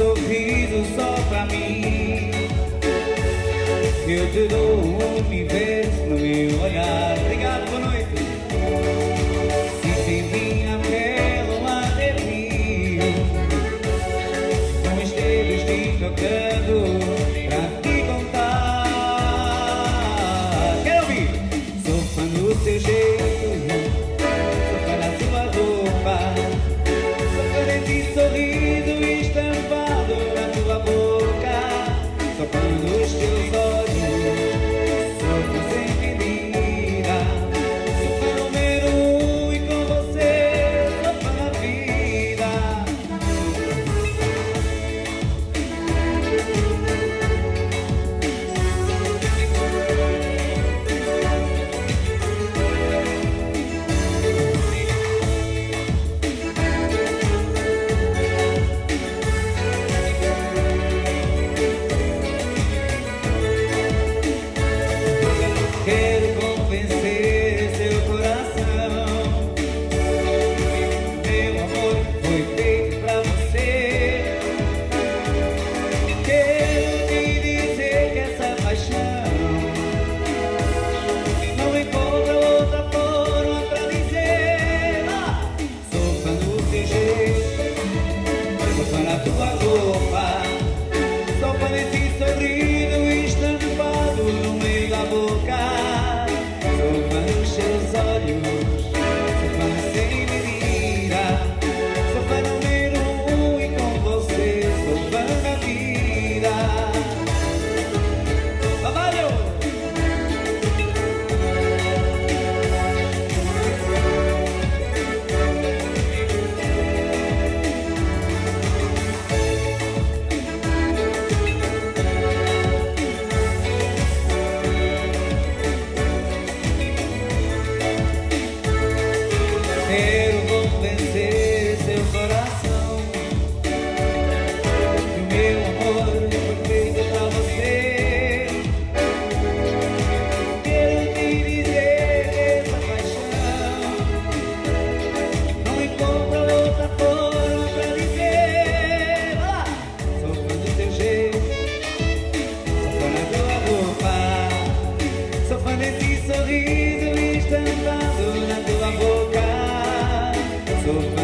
sorriso só pra mim. Eu te dou um universo no meu do Agopa Hey. so